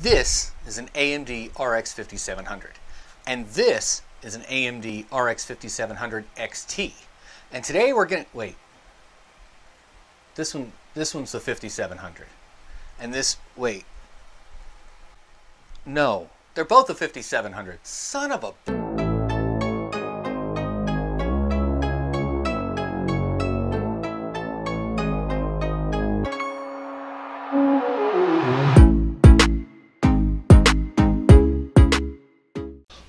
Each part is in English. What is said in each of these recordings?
This is an AMD RX 5700, and this is an AMD RX 5700 XT. And today we're going to wait. This one this one's the 5700. And this wait. No, they're both the 5700. Son of a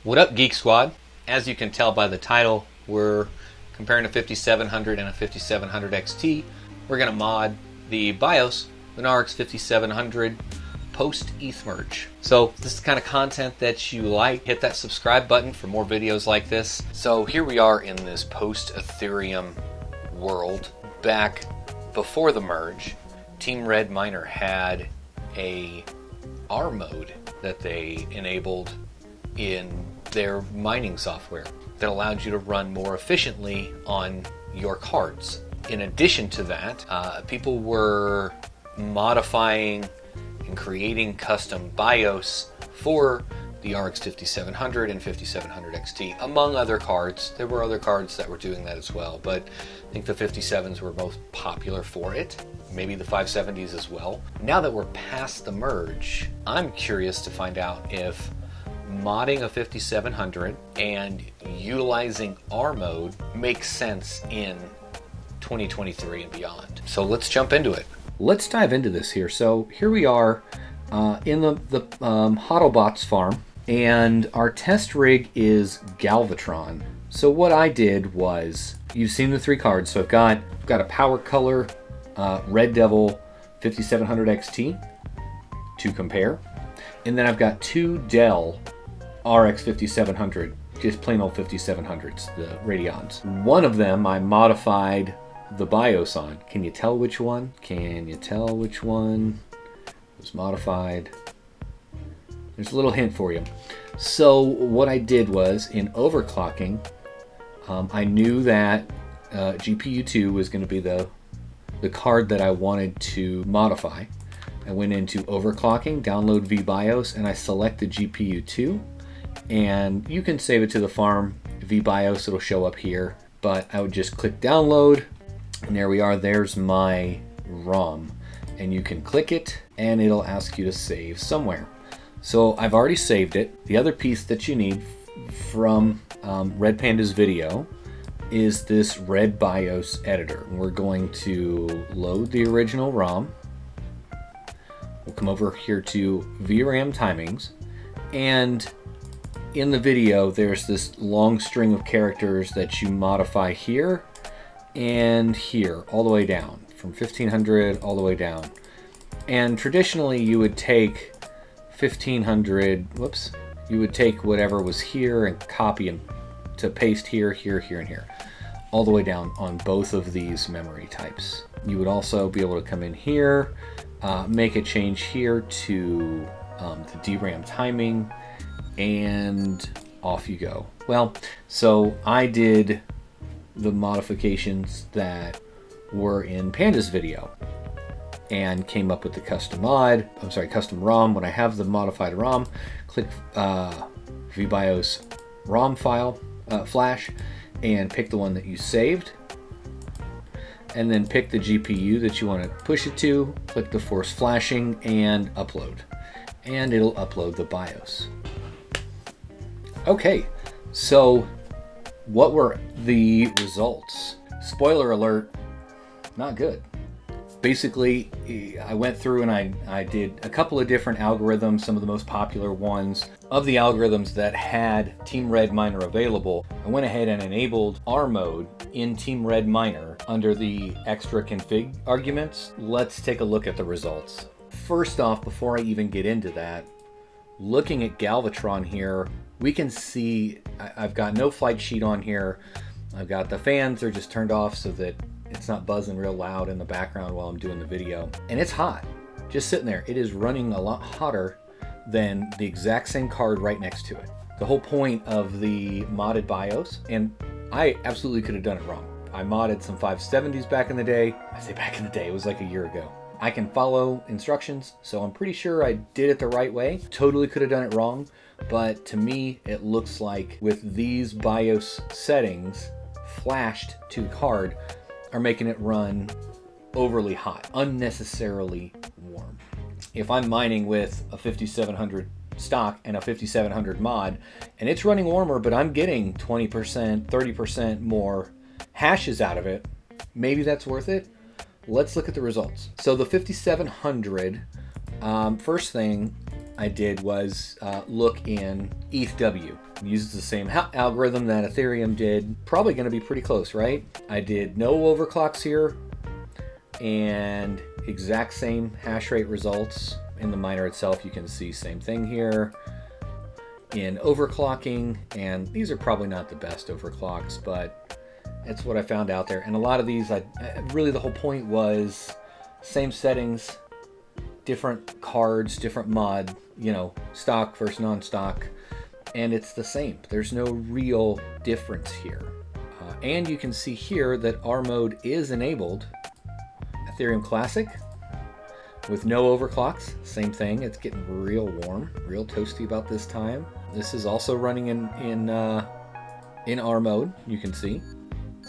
What up, Geek Squad? As you can tell by the title, we're comparing a 5700 and a 5700 XT. We're going to mod the BIOS, the RX 5700 post ETH merge. So this is the kind of content that you like. Hit that subscribe button for more videos like this. So here we are in this post Ethereum world. Back before the merge, Team Red Miner had a R mode that they enabled in their mining software that allowed you to run more efficiently on your cards. In addition to that, uh, people were modifying and creating custom BIOS for the RX 5700 and 5700 XT, among other cards. There were other cards that were doing that as well, but I think the 57s were most popular for it. Maybe the 570s as well. Now that we're past the merge, I'm curious to find out if modding a 5700 and utilizing R mode makes sense in 2023 and beyond. So let's jump into it. Let's dive into this here. So here we are uh, in the, the um, HODLBOTS farm and our test rig is Galvatron. So what I did was, you've seen the three cards. So I've got, I've got a PowerColor uh, Red Devil 5700 XT to compare. And then I've got two Dell RX 5700, just plain old 5700s, the Radeons. One of them I modified the BIOS on. Can you tell which one? Can you tell which one was modified? There's a little hint for you. So what I did was in overclocking, um, I knew that uh, GPU2 was going to be the the card that I wanted to modify. I went into overclocking, download VBIOS, and I selected GPU2 and you can save it to the farm. Vbios it'll show up here but I would just click download and there we are there's my ROM. And you can click it and it'll ask you to save somewhere. So I've already saved it. The other piece that you need from um, Red Panda's video is this Red BIOS editor. We're going to load the original ROM. We'll come over here to VRAM timings and in the video, there's this long string of characters that you modify here and here, all the way down, from 1500 all the way down. And traditionally, you would take 1500, whoops, you would take whatever was here and copy and to paste here, here, here, and here, all the way down on both of these memory types. You would also be able to come in here, uh, make a change here to um, the DRAM timing, and off you go. Well, so I did the modifications that were in Panda's video and came up with the custom mod, I'm sorry, custom ROM. When I have the modified ROM, click uh, VBIOS ROM file, uh, flash, and pick the one that you saved. And then pick the GPU that you want to push it to, click the force flashing, and upload. And it'll upload the BIOS. Okay, so what were the results? Spoiler alert, not good. Basically, I went through and I, I did a couple of different algorithms, some of the most popular ones. Of the algorithms that had Team Red Miner available, I went ahead and enabled R mode in Team Red Miner under the extra config arguments. Let's take a look at the results. First off, before I even get into that, looking at Galvatron here, we can see I've got no flight sheet on here. I've got the fans are just turned off so that it's not buzzing real loud in the background while I'm doing the video. And it's hot, just sitting there. It is running a lot hotter than the exact same card right next to it. The whole point of the modded BIOS, and I absolutely could have done it wrong. I modded some 570s back in the day. I say back in the day, it was like a year ago. I can follow instructions, so I'm pretty sure I did it the right way. Totally could have done it wrong, but to me, it looks like with these BIOS settings flashed to the card are making it run overly hot, unnecessarily warm. If I'm mining with a 5700 stock and a 5700 mod and it's running warmer but I'm getting 20%, 30% more hashes out of it, maybe that's worth it. Let's look at the results. So the 5700, um, first thing I did was uh, look in ETHW. Uses the same algorithm that Ethereum did. Probably going to be pretty close, right? I did no overclocks here and exact same hash rate results in the miner itself. You can see same thing here in overclocking and these are probably not the best overclocks, but it's what I found out there. And a lot of these, I really the whole point was same settings, different cards, different mod, you know, stock versus non-stock, and it's the same. There's no real difference here. Uh, and you can see here that R mode is enabled. Ethereum Classic with no overclocks, same thing. It's getting real warm, real toasty about this time. This is also running in in uh, in R mode. You can see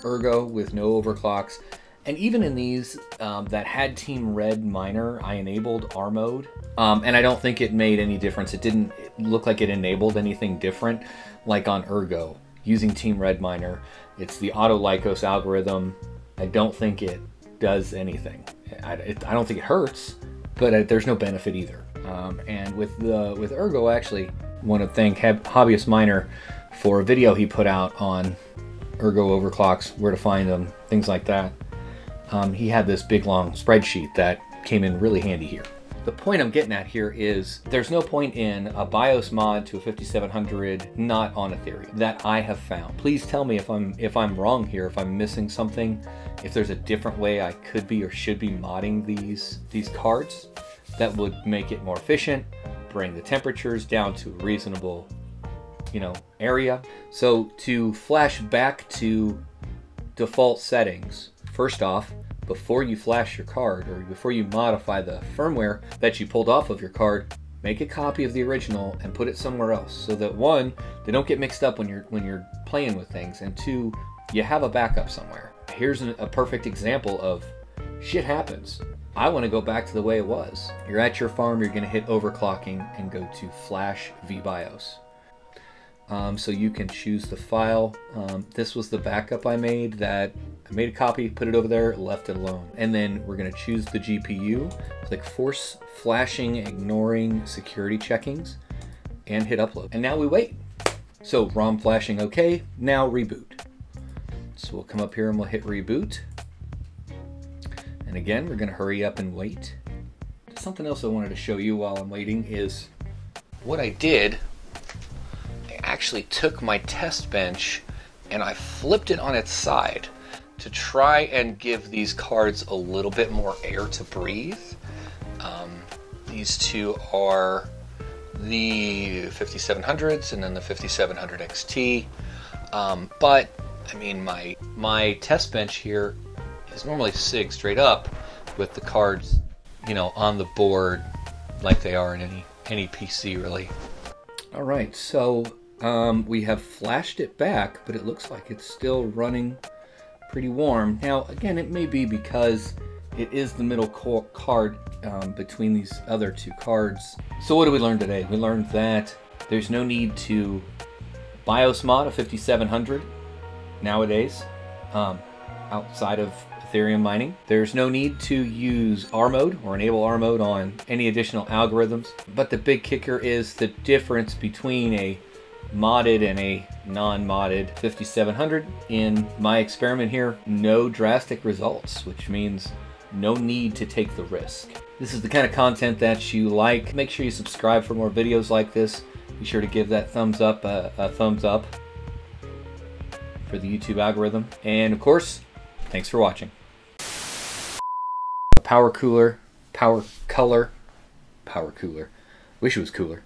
Ergo with no overclocks. And even in these um, that had Team Red Miner, I enabled R mode. Um, and I don't think it made any difference. It didn't look like it enabled anything different, like on Ergo using Team Red Miner. It's the Autolykos algorithm. I don't think it does anything. I, it, I don't think it hurts, but uh, there's no benefit either. Um, and with the with Ergo, actually, want to thank Hobbyist Miner for a video he put out on Ergo overclocks, where to find them, things like that. Um, he had this big long spreadsheet that came in really handy here. The point I'm getting at here is there's no point in a BIOS mod to a 5700 not on Ethereum that I have found. Please tell me if I'm if I'm wrong here, if I'm missing something, if there's a different way I could be or should be modding these these cards that would make it more efficient, bring the temperatures down to reasonable you know, area. So to flash back to default settings, first off, before you flash your card or before you modify the firmware that you pulled off of your card, make a copy of the original and put it somewhere else so that one, they don't get mixed up when you're when you're playing with things, and two, you have a backup somewhere. Here's a perfect example of shit happens. I want to go back to the way it was. You're at your farm, you're going to hit overclocking and go to flash vBIOS. Um, so you can choose the file. Um, this was the backup I made that I made a copy, put it over there, left it alone. And then we're gonna choose the GPU, click force flashing, ignoring security checkings, and hit upload. And now we wait. So ROM flashing okay, now reboot. So we'll come up here and we'll hit reboot. And again, we're gonna hurry up and wait. Something else I wanted to show you while I'm waiting is what I did actually took my test bench and I flipped it on its side to try and give these cards a little bit more air to breathe. Um, these two are the 5700s and then the 5700 XT. Um, but I mean, my my test bench here is normally SIG straight up with the cards, you know, on the board like they are in any any PC really. All right, so um, we have flashed it back, but it looks like it's still running pretty warm. Now, again, it may be because it is the middle card um, between these other two cards. So what did we learn today? We learned that there's no need to BIOS mod a 5700 nowadays um, outside of Ethereum mining. There's no need to use R mode or enable R mode on any additional algorithms. But the big kicker is the difference between a modded and a non-modded 5700. In my experiment here, no drastic results, which means no need to take the risk. This is the kind of content that you like. Make sure you subscribe for more videos like this. Be sure to give that thumbs up uh, a thumbs up for the YouTube algorithm. And of course, thanks for watching. Power cooler, power color, power cooler. Wish it was cooler.